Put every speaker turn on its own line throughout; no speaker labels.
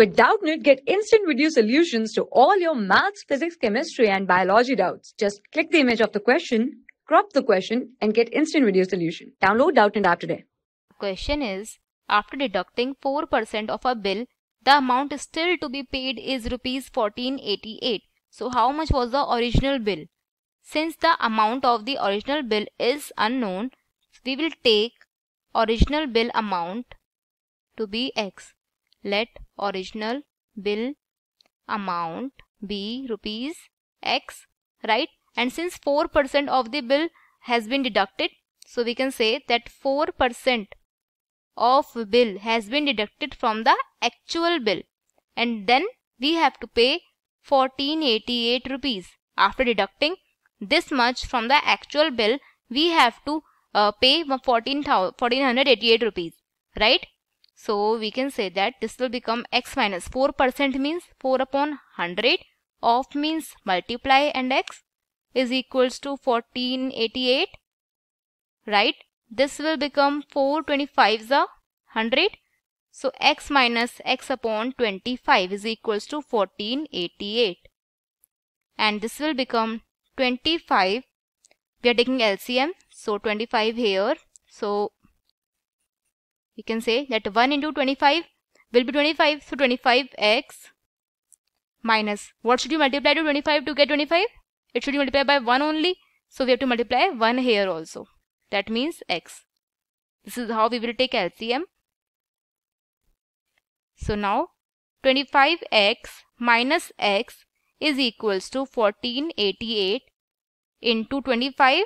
With Doubtnut, get instant video solutions to all your maths, physics, chemistry, and biology doubts. Just click the image of the question, crop the question, and get instant video solution. Download Doubtnut app today.
Question is, after deducting 4% of a bill, the amount still to be paid is rupees 1488. So how much was the original bill? Since the amount of the original bill is unknown, we will take original bill amount to be x. Let original bill amount be rupees x, right? And since 4% of the bill has been deducted, so we can say that 4% of bill has been deducted from the actual bill and then we have to pay 1488 rupees. After deducting this much from the actual bill, we have to uh, pay 14, 1488 rupees, right? So we can say that this will become x minus 4% means 4 upon 100 of means multiply and x is equals to 1488, right? This will become 425 the 100. So x minus x upon 25 is equals to 1488. And this will become 25. We are taking LCM. So 25 here. So we can say that 1 into 25 will be 25. So 25x minus what should you multiply to 25 to get 25? It should be multiplied by 1 only. So we have to multiply 1 here also. That means x. This is how we will take LCM. So now 25x minus x is equals to 1488 into 25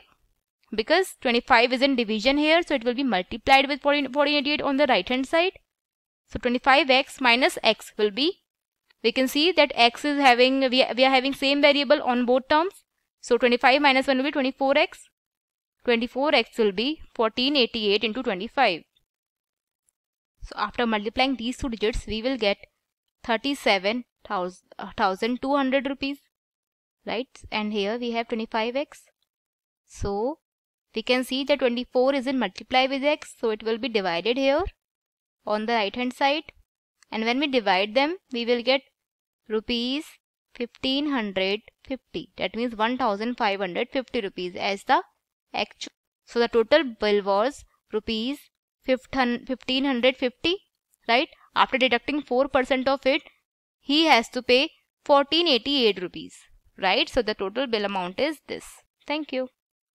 because 25 is in division here so it will be multiplied with 1488 on the right hand side. So 25x minus x will be we can see that x is having we, we are having same variable on both terms. So 25 minus 1 will be 24x. 24x will be 1488 into 25. So after multiplying these two digits we will get 37,200 uh, rupees right and here we have 25x. So we can see that 24 is in multiply with x so it will be divided here on the right hand side. And when we divide them we will get rupees 1550 that means 1550 rupees as the actual. So the total bill was rupees 1550 right? After deducting 4% of it he has to pay 1488 rupees right? So the total bill amount is this. Thank you